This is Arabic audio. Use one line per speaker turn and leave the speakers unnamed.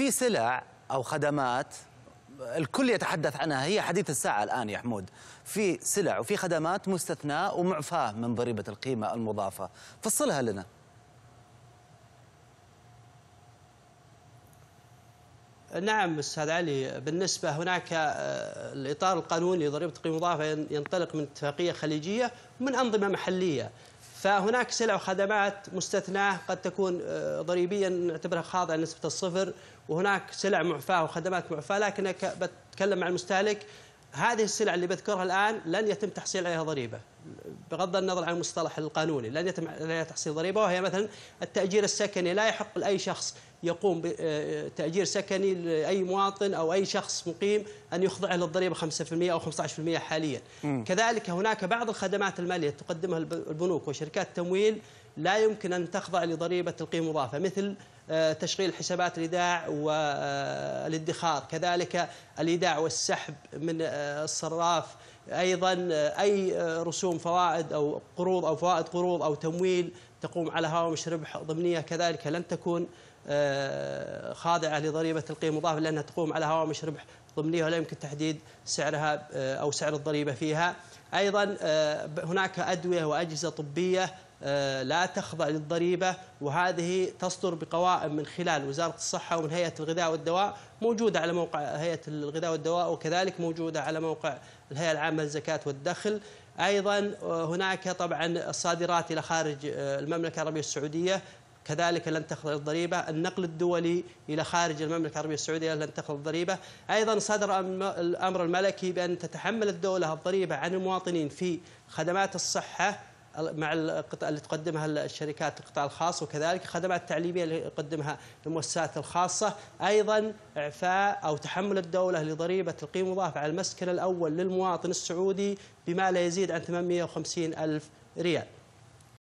في سلع أو خدمات الكل يتحدث عنها هي حديث الساعة الآن يا حمود. في سلع وفي خدمات مستثناء ومعفاة من ضريبة القيمة المضافة. فصلها لنا.
نعم أستاذ علي. بالنسبة هناك آه، الإطار القانوني لضريبة القيمة المضافة ينطلق من اتفاقية خليجية ومن أنظمة محلية. فهناك سلع وخدمات مستثناة قد تكون آه، ضريبيا نعتبرها خاضعة لنسبة الصفر وهناك سلع معفاة وخدمات معفاة لكن بتكلم مع المستهلك. هذه السلع اللي بذكرها الآن لن يتم تحصيل عليها ضريبة بغض النظر عن المصطلح القانوني لن يتم عليها تحصيل ضريبة وهي مثلا التأجير السكني لا يحق لأي شخص يقوم بتاجير سكني لأي مواطن أو أي شخص مقيم أن يخضع للضريبه 5% أو 15% حاليا م. كذلك هناك بعض الخدمات المالية تقدمها البنوك وشركات التمويل لا يمكن أن تخضع لضريبة القيمه المضافه مثل آه، تشغيل حسابات الإيداع والادخار كذلك الإيداع والسحب من آه، الصراف أيضا آه، أي رسوم فوائد أو قروض أو فوائد قروض أو تمويل تقوم على هوامش ربح ضمنية كذلك لن تكون خاضعة لضريبة القيمه المضافه لأنها تقوم على هوامش ربح ضمنيه ولا يمكن تحديد سعرها أو سعر الضريبة فيها. أيضا هناك أدوية وأجهزة طبية آه، لا تخضع للضريبة وهذه تصدر بقوائم من خلال وزارة الصحة ومن هيئة الغذاء والدواء موجودة على موقع هيئة الغذاء والدواء وكذلك موجودة على موقع الهيئة العامة للزكاة والدخل. أيضا آه، هناك طبعا الصادرات إلى خارج آه، المملكة العربية السعودية كذلك لن تخضع للضريبة النقل الدولي إلى خارج المملكة العربية السعودية لن تخضع للضريبة أيضا صدر الأمر الملكي بأن تتحمل الدولة الضريبة عن المواطنين في خدمات الصحة مع القطاع اللي تقدمها الشركات القطاع الخاص وكذلك خدمات تعليمية اللي يقدمها المؤسسات الخاصة. أيضا إعفاء أو تحمل الدولة لضريبة القيمه المضافه على المسكن الأول للمواطن السعودي بما لا يزيد عن 850 ألف ريال.